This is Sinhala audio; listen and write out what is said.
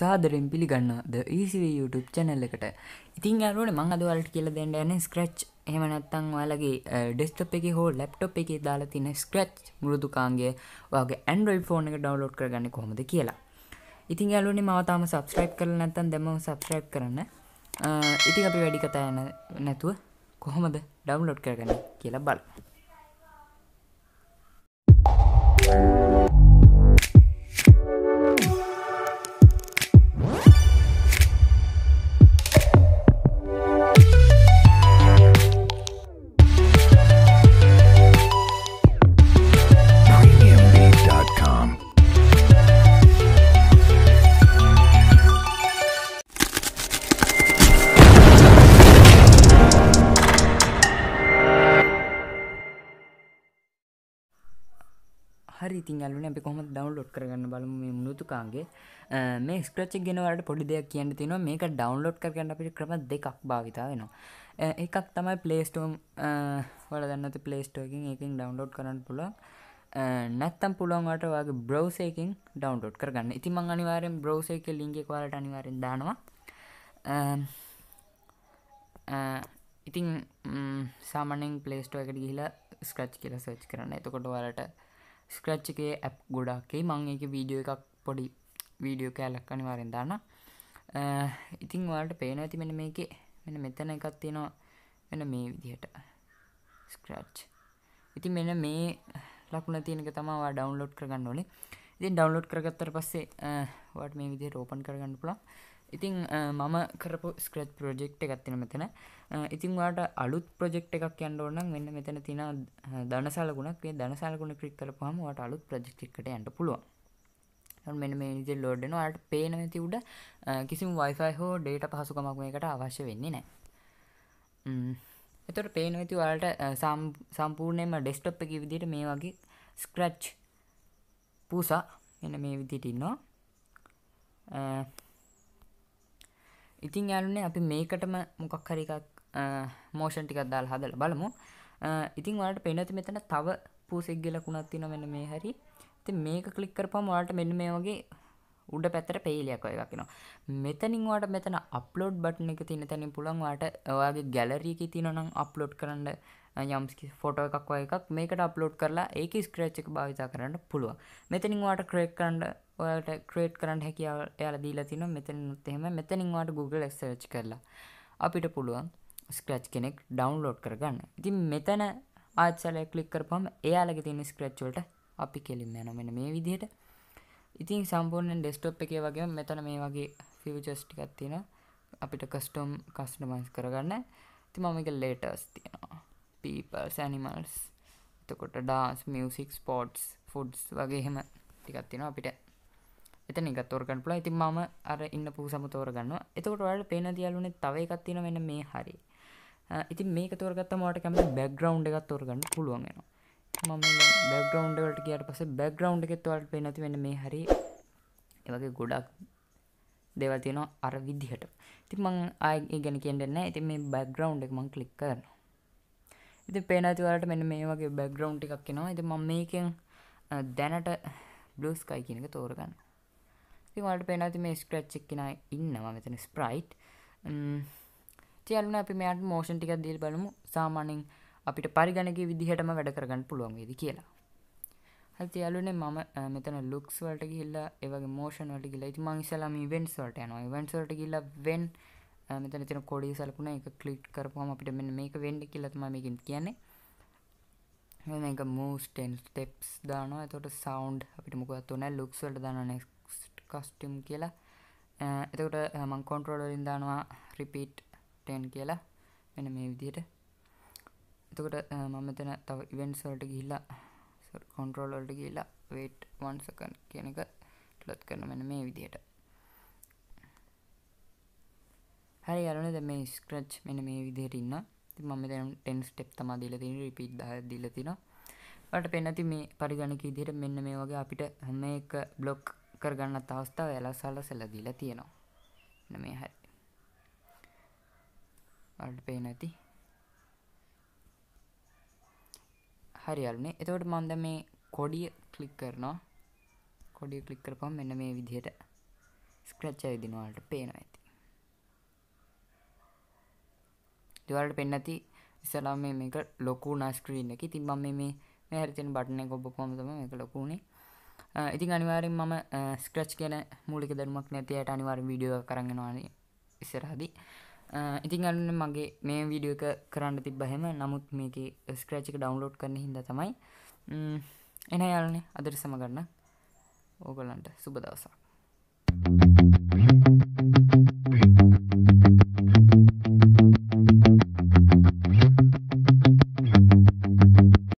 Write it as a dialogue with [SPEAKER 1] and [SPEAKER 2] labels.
[SPEAKER 1] සාදරෙන් පිළිගන්න ද ECV YouTube චැනල් එකට. ඉතින් අරුවන මං අදවලට කියල දෙන්න යන ස්ක්‍රච් එහම නැත්තං ඔයාලගේ ඩෙස්ටප් එක හෝ ලැප්ටොප් එක දාලා තින ස්ක්‍රච් මුරුදුකාන්ගේ වගේ ඇන්ඩරෝයි ෆෝන් එක ඩවලෝඩ් කරගන්න කොහොමද කියලා. ඉතින් යාලුවනේ මවතාම සබස්ක්‍රයිබ් කරල නැත්තන් දෙම සබස්ක්‍රයිබ් කරන්න. ඉතින් අපි වැඩි කතා යන නැතුව කොහොමද ඩවන්ලෝඩ් කරගන්න කියලා බල
[SPEAKER 2] premiumbeat.com.
[SPEAKER 1] හරි ඉතින් අලුන අපි කොහොම ඩවන්ලෝඩ් කරගන්න බලමු මේ මුණුතුකාන්ගේ මේ ස්ක්‍රච් ගෙනවට පොඩි දෙයක් කියන්න තිනවා මේක ඩවන්ලෝඩ් කරගන්න අපිට ක්‍රම දෙකක් භාවිතා වෙනවා. එකක් තමයි පලේස්ටෝම් වල දන්නත පලේස්ටෝකින් එකින් ඩවන්ලෝඩ් කරන්න පුළුවන්. නැත්තම් පුළුවන්වට වගේ බ්‍රවස එකින් ඩවන්ලෝඩ් කරගන්න. ඉතින් මං අනිවාරෙන් බ්‍රවස එක ලින්ගෙ වලට අනිවාරෙන් දානවා. ඉතින් සාමනෙන් පලේස්ටෝ එකට ගිහිලා ස්ක්‍රච් කියලා සර්ච් කරන්න. එතකොට වලට ස්ක්‍රච් එකේ ඇප් ගොඩක්ේ මං එක වීඩියෝ එකක් පොඩි වීඩියෝ කෑලක් අනිවාරෙන් දාන්න ඉතිං වාලට පේන ඇති මෙන මේක මෙන මෙතන එකත් තියෙනවා වෙන මේ විදිහට ස්ක්‍රච් ඉතින් මෙන්න මේ ලකුණ තියනක තමවා ඩවන්ලෝඩ් කරගන්න ඕනේ ඉතින් ඩවන්ලෝඩ් කරගත්තර පස්සේ වට මේ විදිහ රෝපන් කරගන්න පුළා ඉතිං මම කරපු ස්ක්‍රච් ප්‍රජෙක්් එකත්තින මෙතන. ඉතින් වාට අලුත් ප්‍රජෙක්් එකක් යන්න ඕනම් මෙන්න මෙතන තින දනසාලකුණක් දනසාලකුණ ක්‍රික් කරපුහම වට අලුත් ප්‍රජෙක්්කට යන්න පුළුවන්. මෙන මේ නිදි ලෝඩ්න අට පේන ඇති උඩ කිසිම වයිෆයි හෝ ඩේට පහසුකමක් මේකට අවශ්‍ය වෙන්නේ නෑ එතට පේන ඇති වලට සම්පූර්ණයම ඩෙස්ටප් එක විදිට මේ වගේ ස්ක්‍රච් පූසා එන මේ විදිට ඉන්නවා ඉතින් යාලුනේ අපි මේකටම මොකක් හරි එකක් මෝෂන් ටිකක් දාලා හදලා බලමු. ඉතින් ඔයාලට පේනති මෙතන තව පූසෙක් ගලකුණක් තියෙනවා මෙන්න මේ හැරි. ඉතින් මේක ක්ලික් කරපුවම ඔයාලට මෙන්න මේ වගේ උඩ පැත්තට පේලියක් වගේ එකක් එනවා. මෙතනින් ඔයාලට මෙතන අප්ලෝඩ් බටන් එක තියෙන තැනින් පුළුවන් ඔයාලට ඔයාගේ ගැලරි එකේ තියෙනවා නම් අප්ලෝඩ් කරන්න යම් ෆොටෝ එකක් වගේ එකක් මේකට අප්ලෝඩ් කරලා ඒකේ ස්ක්‍රැච් එක භාවිතා කරන්න පුළුවන්. මෙතනින් ඔයාලට ක්‍රියේට් කරන්න ඔයාලට ක්‍රේට් කරන්න හැකියාව එයාලා දීලා තිනවා මෙතනත් එහෙම මෙතනින් ඔයාලට Google search කරලා අපිට පුළුවන් ස්ක්‍රැච් කෙනෙක් ඩවුන්ලෝඩ් කරගන්න. ඉතින් මෙතන ආච්චලය ක්ලික් කරපුවම එයාලගේ තියෙන ස්ක්‍රැච් වලට අපි කෙලින්ම යනවා මෙන්න මේ විදිහට. ඉතින් සම්පූර්ණයෙන් ඩෙස්ක්ටොප් එකේ වගේ මෙතන මේ වගේ ෆීචර්ස් ටිකක් තියෙනවා. අපිට කස්ටම් කස්ටමයිස් කරගන්න. ඉතින් මම මේක ලේටර්ස් තියෙනවා. peoples animals එතකොට dance music sports foods වගේ එහෙම ටිකක් තියෙනවා අපිට එතන එක තෝරගන්න පුළුවන්. ඉතින් මම අර ඉන්න පූසම තෝරගන්නවා. එතකොට ඔයාලට පේන දියලුනේ තව එකක් තියෙනවා මෙන්න මේ හරිය. ඉතින් මේක තෝරගත්තම ඔයාලට කැමති බෑග්ග්‍රවුන්ඩ් එකක් තෝරගන්න පුළුවන් වෙනවා. මම බෑග්ග්‍රවුන්ඩ් වලට ගියාට පස්සේ බෑග්ග්‍රවුන්ඩ් එකෙත් ඔයාලට පේන නැති මෙන්න මේ හරිය. ඒ වගේ ගොඩක් දේවල් තියෙනවා අර විදිහට. ඉතින් මම ආයෙ ඒ ගැන කියන්නේ නැහැ. ඉතින් මේ බෑග්ග්‍රවුන්ඩ් එක මම ක්ලික් කරනවා. ඉතින් පේන ඇති ඔයාලට මෙන්න මේ වගේ බෑග්ග්‍රවුන්ඩ් එකක් එනවා. ඉතින් මම මේකෙන් දැනට බ්ලූ ස්කයි කියන එක තෝරගන්නවා. ඉතින් ඔයාලට පේනවා ඇති මේ ස්ක්‍රැච් එක කෙනා ඉන්නවා මෙතන ස්ප්‍රයිට් තියලුන අපි මෙයාට මෝෂන් ටිකක් දීලා බලමු සාමාන්‍යයෙන් අපිට පරිගණකයේ විදිහටම වැඩ කරගන්න පුළුවන් වේද කියලා. හරි තියලුනේ මම මෙතන ලුක්ස් වලට ගිහිල්ලා ඒ වගේ මෝෂන් වලට ගිහිල්ලා ඉතින් මම ඉස්සෙල්ලාම ඉවෙන්ට්ස් වලට යනවා. ඉවෙන්ට්ස් වලට ගිහිල්ලා වෙන් මෙතන තියෙන කොඩිය සලකුණ එක ක්ලික් කරපුවම අපිට මෙන්න මේක වෙන්න කියලා තමයි මේකෙන් කියන්නේ. මේක moves 10 steps දානවා. එතකොට sound අපිට මොකවත් ඕනේ ලුක්ස් වලට දානවා next කස්ටියම් කියලා එතකොට මං කොන්ට්‍රෝල් වලින් දානවා රිපීට් 10 කියලා මෙන්න මේ විදිහට එතකොට මම මෙතන තව ඉවෙන්ට්ස් වලට ගිහිල්ලා කොන්ට්‍රෝල් වලට ගිහිල්ලා wait 1 second කියන එක ක්ලොත් කරන මෙන්න මේ විදිහට හරි යාළුවනේ දැන් මේ ස්ක්‍රැච් මෙන්න මේ විදිහට ඉන්නවා ඉතින් මම දැන් 10 ස්ටෙප් තමයි දීලා තියෙන්නේ රිපීට් 10ක් දීලා තිනවා ඔයාලට පේන්න ඇති මේ පරිගණක විදිහට මෙන්න මේ වගේ අපිට මේක බ්ලොක් කරගන්නත් අවස්ථාව එලා සලසලා දීලා තියෙනවා. මෙන්න මේ හරි. ඔයාලට පේන ඇති. හරි යාළුවනේ. එතකොට මම දැන් මේ කොඩිය ක්ලික් කරනවා. කොඩිය ක්ලික් කරපුවම මෙන්න මේ විදිහට ස්ක්‍රච් ඇවිදිනවාලට පේනවා ඇති දෙවලට පෙන්නති ඉස්සලා මේ මේක ලොකු නස්ක්‍රීන් එක ඉතින් මම මේ මේ හරිතින බටන එක ඔබකොම තම එක ලොකුණේ ඉතින් අනිවාරෙන් මම ස්ක්‍රච් කියන මූලික දරුමක් නැතියට අනිවාර වීඩියෝ කරගෙනවානේ ඉස්සරහදී ඉතින් අන්න මගේ මේ වීඩියෝ එක කරන්න තිබ හෙම. නමුත් මේක ස්ක්‍රච් එක ඩවන්ලෝඩ් කරන හිද තමයි. එන යාලනේ අදර සමගන්න. ඕගොල්ලන්ට සුබ දවසක්.